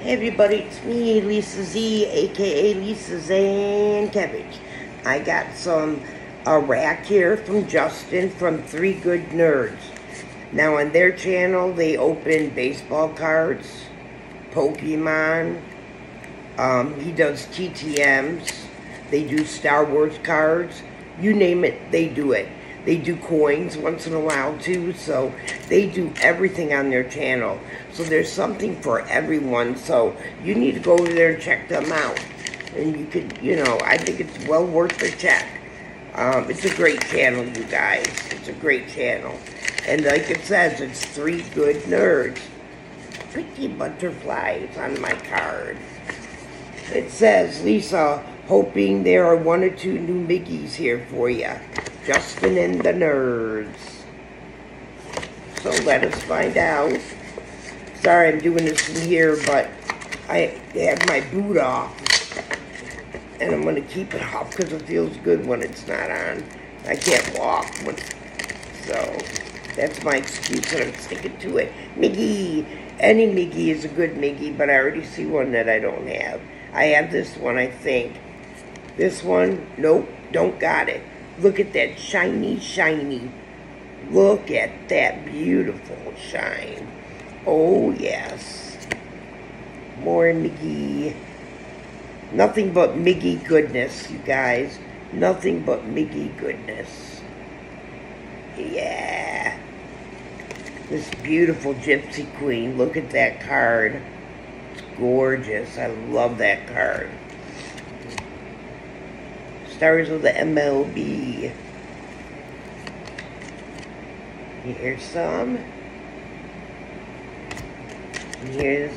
Hey everybody, it's me, Lisa Z, aka Lisa Zdankiewicz. I got some a rack here from Justin from Three Good Nerds. Now on their channel, they open baseball cards, Pokemon. Um, he does TTMs. They do Star Wars cards. You name it, they do it. They do coins once in a while too, so they do everything on their channel. So there's something for everyone, so you need to go over there and check them out. And you could, you know, I think it's well worth the check. Um, it's a great channel, you guys. It's a great channel. And like it says, it's three good nerds. Pretty butterflies on my card. It says, Lisa, hoping there are one or two new Miggies here for you. Justin and the Nerds. So let us find out. Sorry I'm doing this in here, but I have my boot off. And I'm going to keep it off because it feels good when it's not on. I can't walk. When, so that's my excuse and I'm sticking to it. Miggy. Any Miggy is a good Miggy, but I already see one that I don't have. I have this one, I think. This one, nope, don't got it. Look at that shiny, shiny. Look at that beautiful shine. Oh, yes. More Miggy. Nothing but Miggy goodness, you guys. Nothing but Miggy goodness. Yeah. This beautiful Gypsy Queen. Look at that card. It's gorgeous. I love that card stars of the MLB. Here's some. Here's,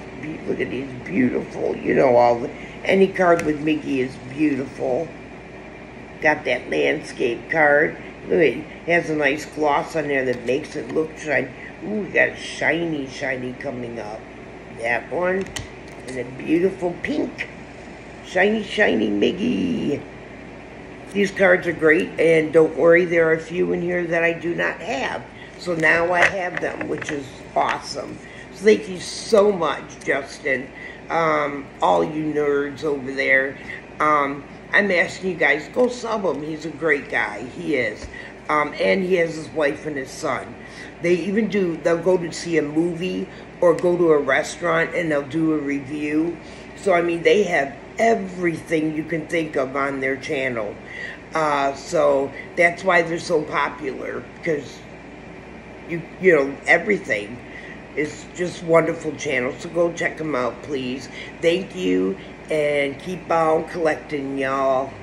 look at these beautiful, you know, all the, any card with Miggy is beautiful. Got that landscape card. Look, it has a nice gloss on there that makes it look shiny. Ooh, we got shiny, shiny coming up. That one. And a beautiful pink. Shiny, shiny Miggy. These cards are great, and don't worry, there are a few in here that I do not have. So now I have them, which is awesome. So thank you so much, Justin. Um, all you nerds over there. Um, I'm asking you guys, go sub him. He's a great guy. He is. Um, and he has his wife and his son. They even do, they'll go to see a movie or go to a restaurant and they'll do a review. So, I mean, they have everything you can think of on their channel. Uh, so that's why they're so popular because you you know everything is just wonderful channel. So go check them out, please. Thank you and keep on collecting, y'all.